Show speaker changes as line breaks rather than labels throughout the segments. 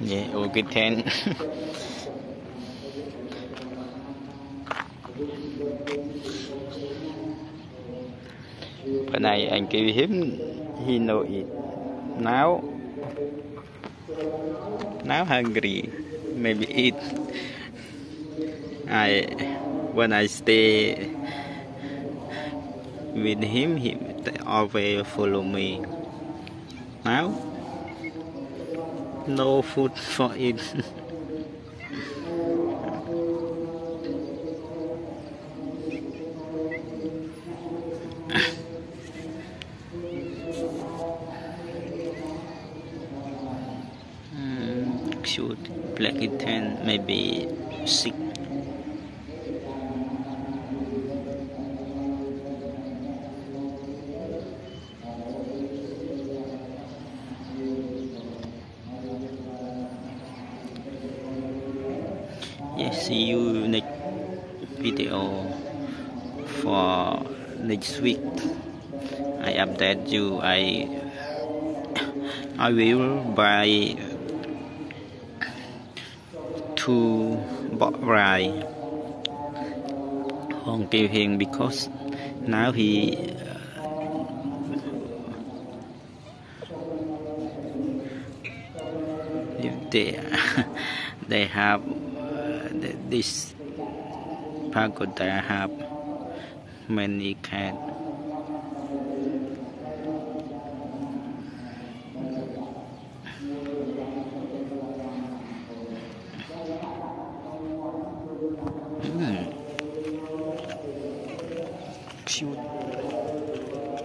Yeah, okay, ten. Bữa nay anh kêu hiếm he know it now now hungry maybe eat. I when I stay with him he always follow me. Now no food for it. Mm, shoot. Black kitten maybe sick yes see you next video for next week. I update you. I I will buy two bot ride Hong Kiêu Hiền because now he uh, live there they have uh, this pagoda have many cat cute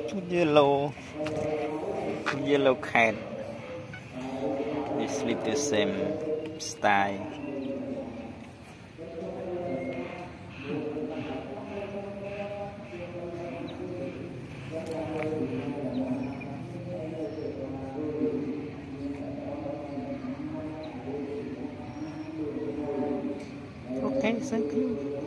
cute yellow. Yellow cat they sleep the same style and conclude.